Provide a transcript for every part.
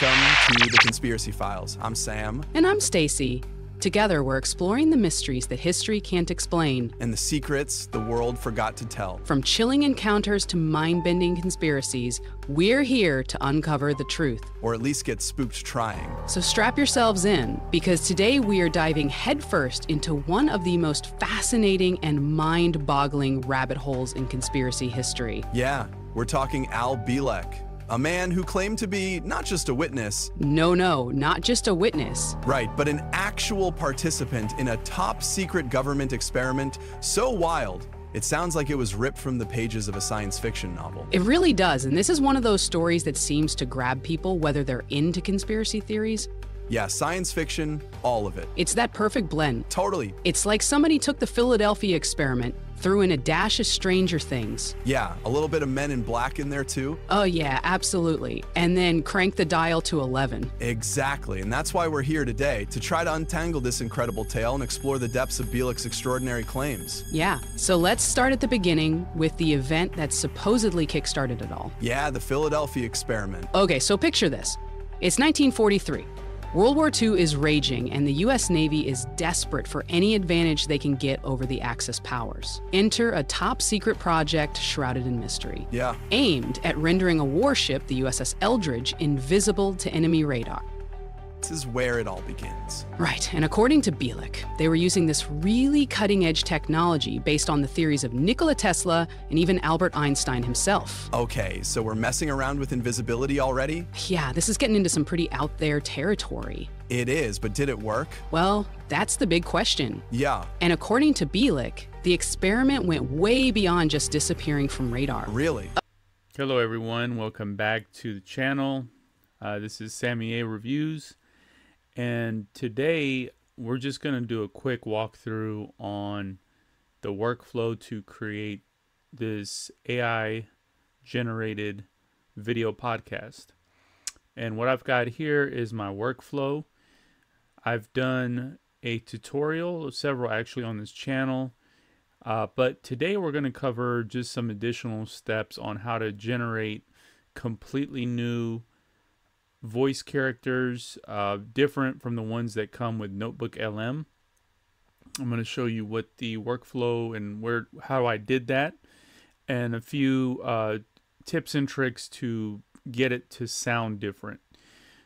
Welcome to the Conspiracy Files. I'm Sam. And I'm Stacy. Together, we're exploring the mysteries that history can't explain. And the secrets the world forgot to tell. From chilling encounters to mind bending conspiracies, we're here to uncover the truth. Or at least get spooked trying. So strap yourselves in, because today we are diving headfirst into one of the most fascinating and mind boggling rabbit holes in conspiracy history. Yeah, we're talking Al Bielek a man who claimed to be not just a witness. No, no, not just a witness. Right, but an actual participant in a top secret government experiment so wild it sounds like it was ripped from the pages of a science fiction novel. It really does, and this is one of those stories that seems to grab people whether they're into conspiracy theories yeah, science fiction, all of it. It's that perfect blend. Totally. It's like somebody took the Philadelphia experiment, threw in a dash of Stranger Things. Yeah, a little bit of Men in Black in there too. Oh, yeah, absolutely. And then crank the dial to 11. Exactly, and that's why we're here today to try to untangle this incredible tale and explore the depths of Bielek's extraordinary claims. Yeah, so let's start at the beginning with the event that supposedly kickstarted it all. Yeah, the Philadelphia experiment. Okay, so picture this it's 1943. World War II is raging, and the U.S. Navy is desperate for any advantage they can get over the Axis powers. Enter a top secret project shrouded in mystery. Yeah. Aimed at rendering a warship, the USS Eldridge, invisible to enemy radar. This is where it all begins. Right, and according to Bielek, they were using this really cutting edge technology based on the theories of Nikola Tesla and even Albert Einstein himself. Okay, so we're messing around with invisibility already? Yeah, this is getting into some pretty out there territory. It is, but did it work? Well, that's the big question. Yeah. And according to Bielek, the experiment went way beyond just disappearing from radar. Really? Hello, everyone. Welcome back to the channel. Uh, this is Samiye Reviews. And today we're just going to do a quick walkthrough on the workflow to create this AI generated video podcast. And what I've got here is my workflow. I've done a tutorial, several actually on this channel. Uh, but today we're going to cover just some additional steps on how to generate completely new voice characters uh, different from the ones that come with Notebook LM. I'm going to show you what the workflow and where how I did that, and a few uh, tips and tricks to get it to sound different.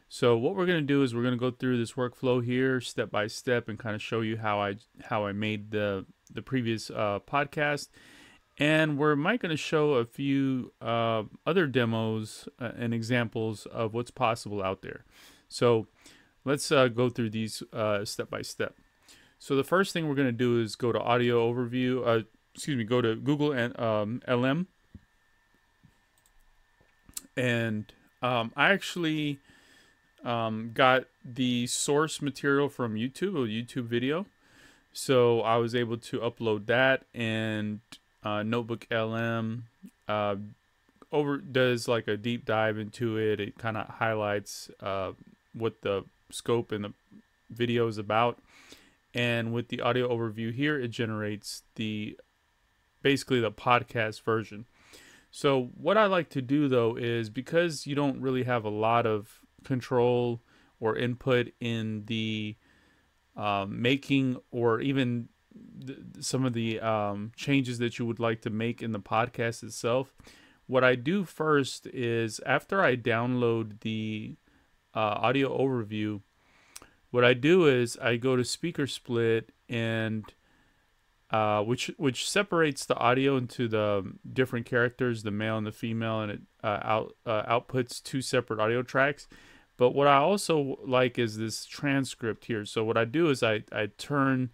So what we're going to do is we're going to go through this workflow here step by step and kind of show you how I how I made the the previous uh, podcast and we're might going to show a few uh, other demos uh, and examples of what's possible out there. So let's uh, go through these uh, step by step. So the first thing we're going to do is go to audio overview. Uh, excuse me, go to Google and um, LM. And um, I actually um, got the source material from YouTube, a YouTube video. So I was able to upload that and uh, Notebook LM uh, over does like a deep dive into it. It kind of highlights uh, what the scope and the video is about. And with the audio overview here, it generates the basically the podcast version. So what I like to do though is because you don't really have a lot of control or input in the um, making or even some of the um, changes that you would like to make in the podcast itself. What I do first is after I download the uh, audio overview, what I do is I go to speaker split and uh, which which separates the audio into the different characters, the male and the female, and it uh, out uh, outputs two separate audio tracks. But what I also like is this transcript here. So what I do is I I turn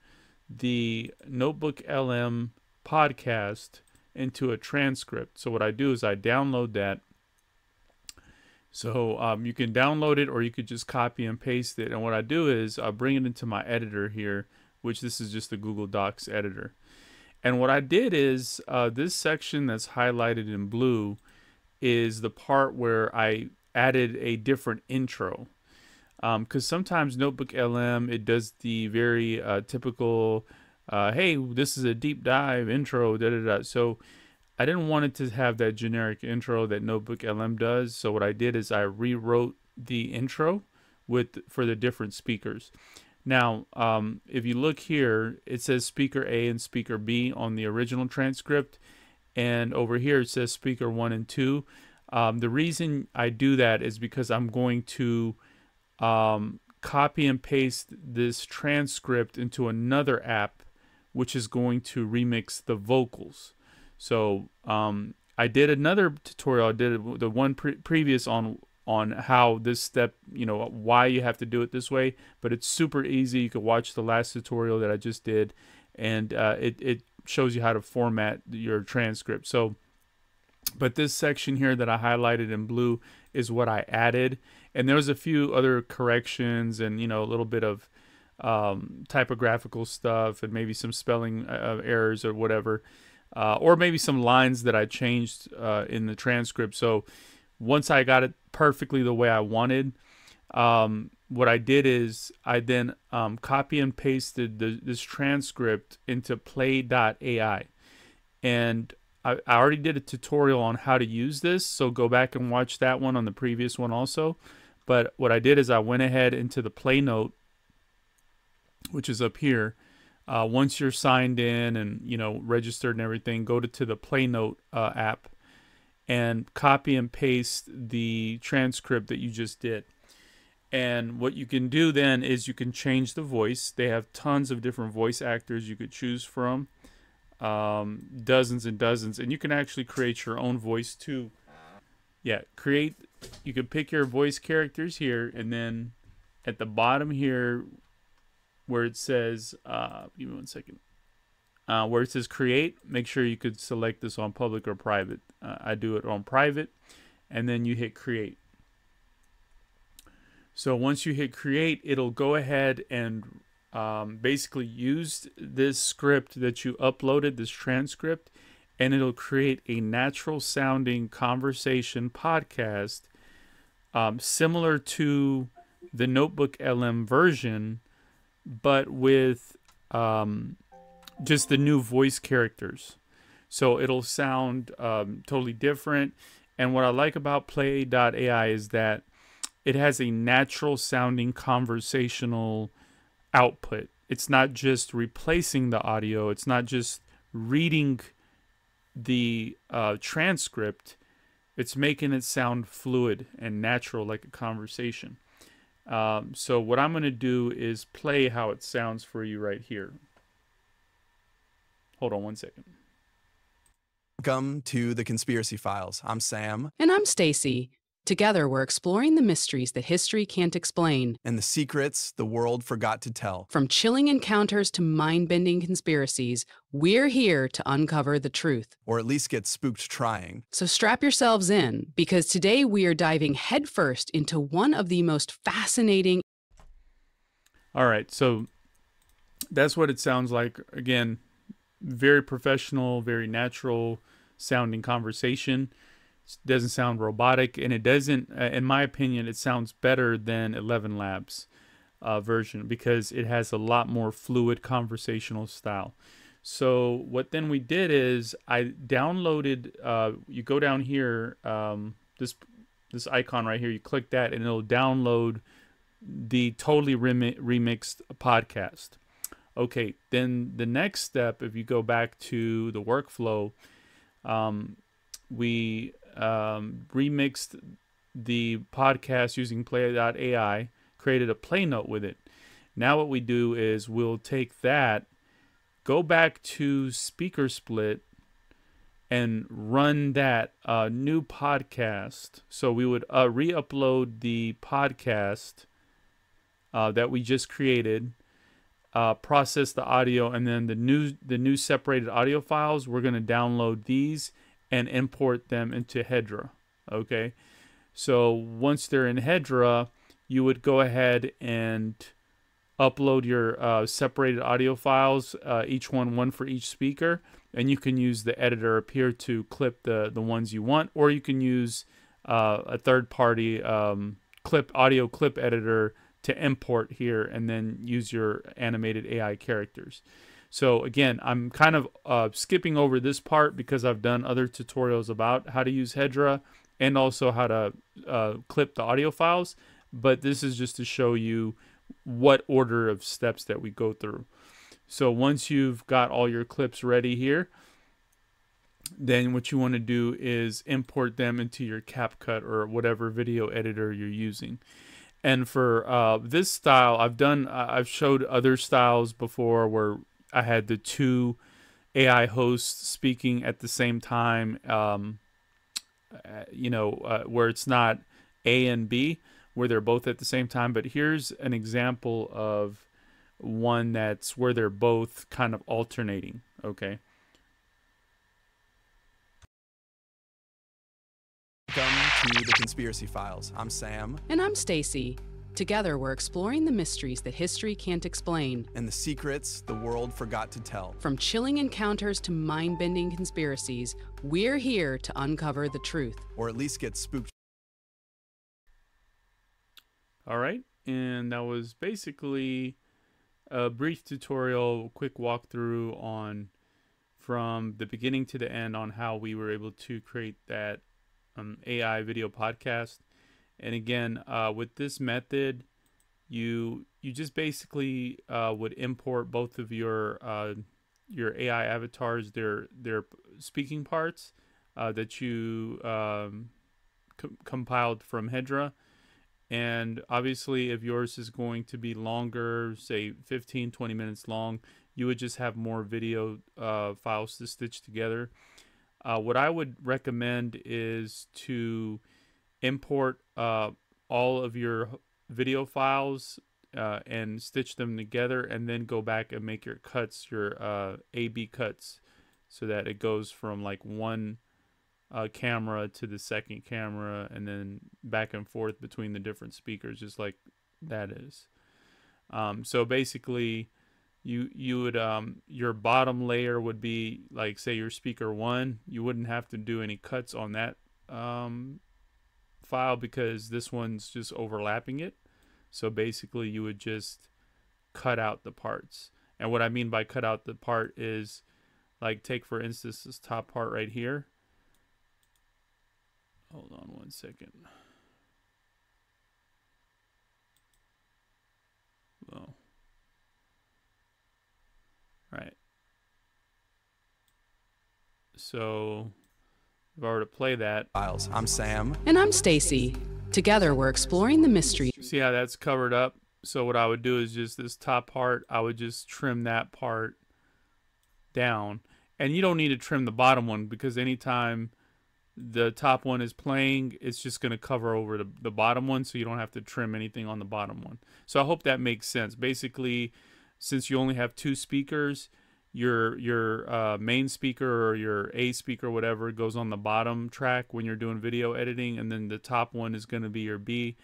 the Notebook LM podcast into a transcript. So what I do is I download that. So um, you can download it or you could just copy and paste it. And what I do is I bring it into my editor here, which this is just the Google Docs editor. And what I did is uh, this section that's highlighted in blue is the part where I added a different intro because um, sometimes Notebook LM it does the very uh, typical, uh, hey, this is a deep dive intro, da da da. So I didn't want it to have that generic intro that Notebook LM does. So what I did is I rewrote the intro with for the different speakers. Now, um, if you look here, it says speaker A and speaker B on the original transcript, and over here it says speaker one and two. Um, the reason I do that is because I'm going to um, copy and paste this transcript into another app, which is going to remix the vocals. So um, I did another tutorial. I did the one pre previous on on how this step, you know, why you have to do it this way. But it's super easy. You can watch the last tutorial that I just did, and uh, it it shows you how to format your transcript. So, but this section here that I highlighted in blue is what I added, and there was a few other corrections and you know a little bit of um, typographical stuff and maybe some spelling uh, errors or whatever. Uh, or maybe some lines that I changed uh, in the transcript. So once I got it perfectly the way I wanted, um, what I did is I then um, copy and pasted the, this transcript into play.ai. And I, I already did a tutorial on how to use this, so go back and watch that one on the previous one also. But what I did is I went ahead into the play note, which is up here. Uh, once you're signed in and you know registered and everything, go to, to the Playnote uh, app and copy and paste the transcript that you just did. And what you can do then is you can change the voice. They have tons of different voice actors you could choose from, um, dozens and dozens, and you can actually create your own voice too. Yeah, create. You can pick your voice characters here, and then at the bottom here, where it says, uh, give me one second, uh, where it says create, make sure you could select this on public or private. Uh, I do it on private, and then you hit create. So once you hit create, it'll go ahead and um, basically use this script that you uploaded, this transcript, and it'll create a natural sounding conversation podcast um, similar to the Notebook LM version, but with um, just the new voice characters. So it'll sound um, totally different. And what I like about Play.ai is that it has a natural sounding conversational output. It's not just replacing the audio, it's not just reading the uh, transcript, it's making it sound fluid and natural like a conversation. Um, so, what I'm going to do is play how it sounds for you right here. Hold on one second. Welcome to the Conspiracy Files. I'm Sam. And I'm Stacy. Together, we're exploring the mysteries that history can't explain. And the secrets the world forgot to tell. From chilling encounters to mind bending conspiracies, we're here to uncover the truth. Or at least get spooked trying. So strap yourselves in, because today we are diving headfirst into one of the most fascinating. All right, so that's what it sounds like. Again, very professional, very natural sounding conversation doesn't sound robotic, and it doesn't, uh, in my opinion, it sounds better than Eleven Labs uh, version because it has a lot more fluid conversational style. So what then we did is I downloaded. Uh, you go down here, um, this this icon right here. You click that, and it'll download the totally remi- remixed podcast. Okay, then the next step, if you go back to the workflow, um, we um, remixed the podcast using Play.ai, created a play note with it. Now, what we do is we'll take that, go back to Speaker Split, and run that uh, new podcast. So we would uh, re upload the podcast uh, that we just created. Uh, process the audio and then the new the new separated audio files we're going to download these and import them into Hedra. Okay, so once they're in Hedra, you would go ahead and upload your uh, separated audio files, uh, each one one for each speaker, and you can use the editor up here to clip the the ones you want, or you can use uh, a third party um, clip audio clip editor to import here, and then use your animated AI characters. So again, I'm kind of uh, skipping over this part because I've done other tutorials about how to use Hedra and also how to uh, clip the audio files. But this is just to show you what order of steps that we go through. So once you've got all your clips ready here, then what you want to do is import them into your CapCut or whatever video editor you're using. And for uh, this style, I've done, I've showed other styles before where I had the two AI hosts speaking at the same time. Um, uh, you know, uh, where it's not A and B, where they're both at the same time. But here's an example of one that's where they're both kind of alternating. Okay. Welcome to the Conspiracy Files. I'm Sam. And I'm Stacy. Together, we're exploring the mysteries that history can't explain. And the secrets the world forgot to tell. From chilling encounters to mind bending conspiracies, we're here to uncover the truth. Or at least get spooked. All right. And that was basically a brief tutorial, quick walkthrough on from the beginning to the end on how we were able to create that um, AI video podcast. And again, uh, with this method, you you just basically uh, would import both of your uh, your AI avatars, their their speaking parts uh, that you um, co- compiled from Hedra. And obviously, if yours is going to be longer, say 15, 20 minutes long, you would just have more video uh, files to stitch together. Uh, what I would recommend is to import uh, all of your video files uh, and stitch them together, and then go back and make your cuts, your uh, A/B cuts, so that it goes from like one uh, camera to the second camera, and then back and forth between the different speakers, just like that is. Um, so basically you you would um your bottom layer would be like say your speaker one you wouldn't have to do any cuts on that um file because this one's just overlapping it. So basically you would just cut out the parts. And what i mean by cut out the part is like take for instance this top part right here. Hold on one second. Well Right. So if I were to play that. Files. I'm Sam. And I'm Stacy. Together, we're exploring the mystery. See how that's covered up? So what I would do is just this top part, I would just trim that part down. And you don't need to trim the bottom one because anytime the top one is playing, it's just going to cover over the, the bottom one so you don't have to trim anything on the bottom one. So I hope that makes sense. Basically, since you only have two speakers, your your uh, main speaker or your A speaker, whatever, goes on the bottom track when you're doing video editing, and then the top one is going to be your B,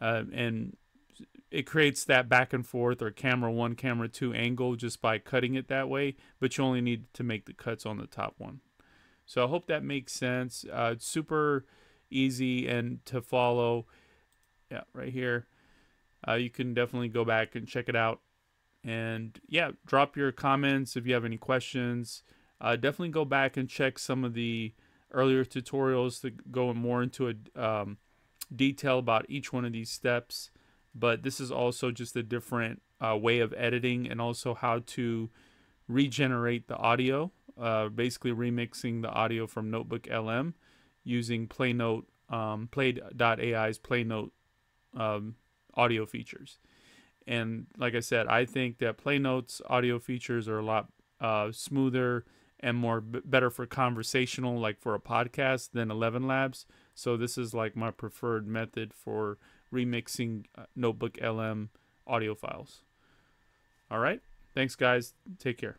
uh, and it creates that back and forth or camera one, camera two angle just by cutting it that way. But you only need to make the cuts on the top one. So I hope that makes sense. Uh, it's super easy and to follow. Yeah, right here. Uh, you can definitely go back and check it out. And yeah, drop your comments if you have any questions. Uh, definitely go back and check some of the earlier tutorials to go more into a um, detail about each one of these steps. But this is also just a different uh, way of editing and also how to regenerate the audio. Uh, basically remixing the audio from Notebook LM using Playnote, um, Play.ai's Playnote um, audio features. And like I said, I think that Playnote's audio features are a lot uh, smoother and more better for conversational, like for a podcast, than Eleven Labs. So this is like my preferred method for remixing uh, Notebook LM audio files. All right. Thanks, guys. Take care.